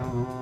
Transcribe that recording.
Mm-hmm.